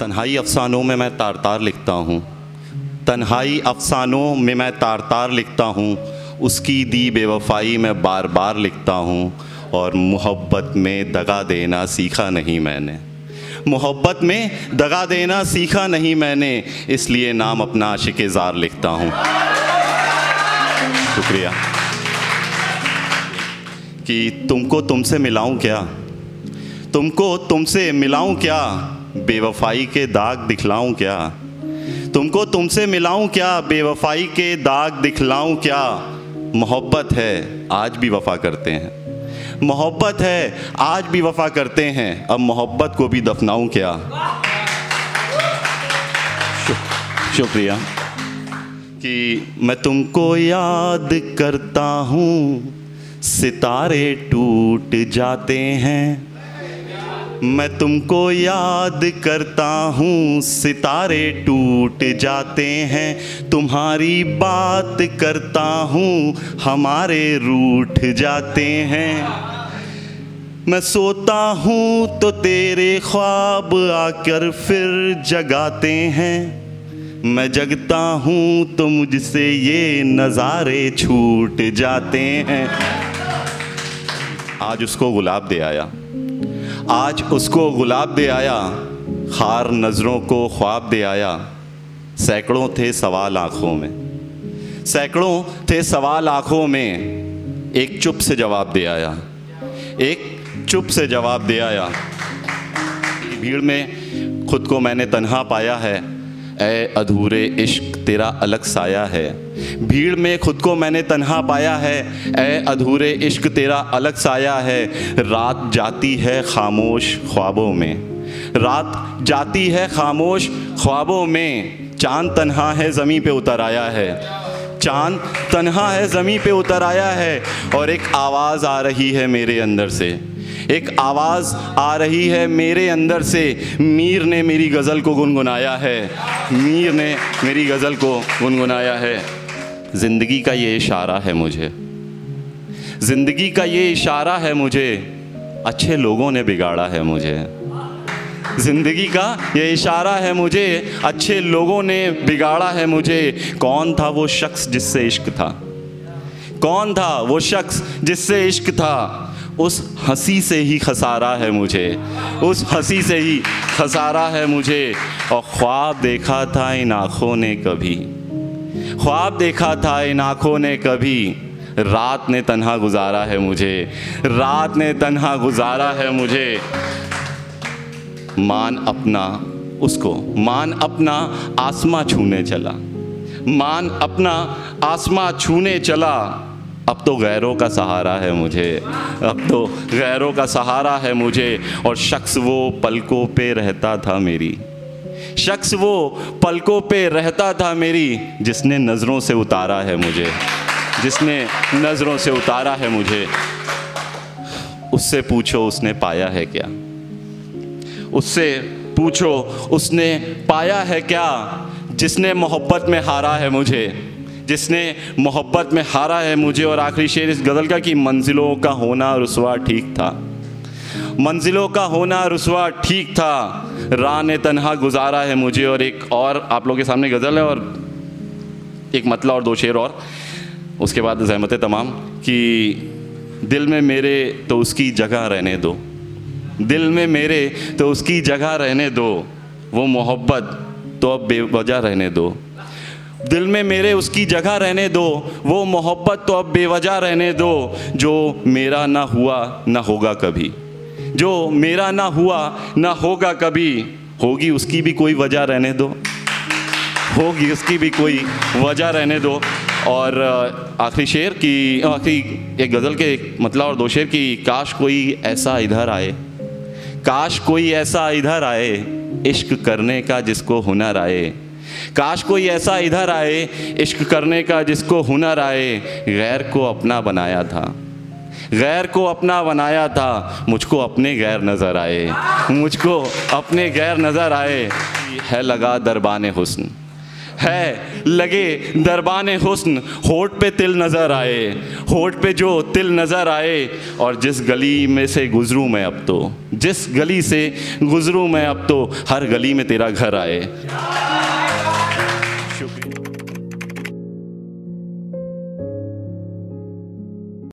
तन्हाई अफसानों में मैं तार तार लिखता हूँ। तन्हाई अफसानों में मैं तार तार लिखता हूँ। उसकी दी बेवफाई मैं बार बार लिखता हूँ। और मोहब्बत में दगा देना सीखा नहीं मैंने। मोहब्बत में दगा देना सीखा नहीं मैंने, इसलिए नाम अपना आशिक ज़ार लिखता हूँ। शुक्रिया। कि तुमको तुमसे मिलाऊं क्या? तुमको तुमसे मिलाऊं क्या? बेवफाई के दाग दिखलाऊं क्या? तुमको तुमसे मिलाऊं क्या? बेवफाई के दाग दिखलाऊं क्या? मोहब्बत है, आज भी वफा करते हैं। मोहब्बत है, आज भी वफा करते हैं। अब मोहब्बत को भी दफनाऊं क्या? शुक्रिया। कि मैं तुमको याद करता हूँ, सितारे टूट जाते हैं। मैं तुमको याद करता हूँ, सितारे टूट जाते हैं। तुम्हारी बात करता हूँ, हमारे रूठ जाते हैं। मैं सोता हूँ तो तेरे ख्वाब आकर फिर जगाते हैं। मैं जगता हूँ तो मुझसे ये नज़ारे छूट जाते हैं। आज उसको गुलाब दे आया। आज उसको गुलाब दे आया, खार नज़रों को ख्वाब दे आया। सैकड़ों थे सवाल आँखों में। सैकड़ों थे सवाल आँखों में, एक चुप से जवाब दे आया। एक चुप से जवाब दे आया। भीड़ में खुद को मैंने तन्हा पाया है। ए अधूरे इश्क, तेरा अलग साया है। भीड़ में खुद को मैंने तन्हा पाया है। ए अधूरे इश्क, तेरा अलग साया है। रात जाती है खामोश ख्वाबों में। रात जाती है खामोश ख्वाबों में। चाँद तन्हा है ज़मीं पे उतर आया है। चाँद तन्हा है ज़मीं पे उतर आया है। और एक आवाज़ आ रही है मेरे अंदर से। एक आवाज़ आ रही है मेरे अंदर से। मीर ने मेरी गज़ल को गुनगुनाया है। मीर ने मेरी गज़ल को गुनगुनाया है। ज़िंदगी का ये इशारा है मुझे। ज़िंदगी का ये इशारा है मुझे। अच्छे लोगों ने बिगाड़ा है मुझे। ज़िंदगी का ये इशारा है मुझे। अच्छे लोगों ने बिगाड़ा है मुझे। कौन था वो शख्स जिससे इश्क था? कौन था वो शख्स जिससे इश्क था? उस हँसी से ही खसारा है मुझे। उस हँसी से ही खसारा है मुझे। और ख्वाब देखा था इन आँखों ने कभी। ख्वाब देखा था इन आँखों ने कभी। रात ने तन्हा गुजारा है मुझे। रात ने तन्हा गुजारा है मुझे। मान अपना उसको। मान अपना आसमां छूने चला। मान अपना आसमां छूने चला। अब तो गैरों का सहारा है मुझे। अब तो गैरों का सहारा है मुझे और शख्स वो पलकों पे रहता था मेरी। शख्स वो पलकों पे रहता था मेरी जिसने नज़रों से उतारा है मुझे। जिसने नज़रों से उतारा है मुझे। उससे पूछो उसने पाया है क्या? उससे पूछो उसने पाया है क्या? जिसने मोहब्बत में हारा है मुझे। जिसने मोहब्बत में हारा है मुझे और आखिरी शेर इस गज़ल का कि मंजिलों का होना रसवा ठीक था। मंजिलों का होना रसवा ठीक था। राह ने तनहा गुजारा है मुझे और एक और आप लोगों के सामने गज़ल है और एक मतला और दो शेर और। उसके बाद जहमत तमाम कि दिल में मेरे तो उसकी जगह रहने दो। दिल में मेरे तो उसकी जगह रहने दो। वो मोहब्बत तो अब बेवजह रहने दो। दिल में मेरे उसकी जगह रहने दो, वो मोहब्बत तो अब बेवजह रहने दो, जो मेरा ना हुआ, ना होगा कभी। जो मेरा ना हुआ, ना होगा कभी, होगी उसकी भी कोई वजह रहने दो। होगी उसकी भी कोई वजह रहने दो। और आखिरी शेर की, आखिरी एक गज़ल के मतलब और दो शेर की, काश कोई ऐसा इधर आए। काश कोई ऐसा इधर आए, इश्क करने का जिसको हुनर आए। काश कोई ऐसा इधर आए, इश्क करने का जिसको हुनर आए, गैर को अपना बनाया था। गैर को अपना बनाया था, मुझको अपने गैर नज़र आए। मुझको अपने गैर नज़र आए। है लगा दरबान हुस्न। है लगे दरबान हुस्न, होठ पे तिल नज़र आए। होठ पे जो तिल नज़र आए, और जिस गली में से गुज़रूँ मैं अब तो। जिस गली से गुज़रूँ मैं अब तो हर गली में तेरा घर आए।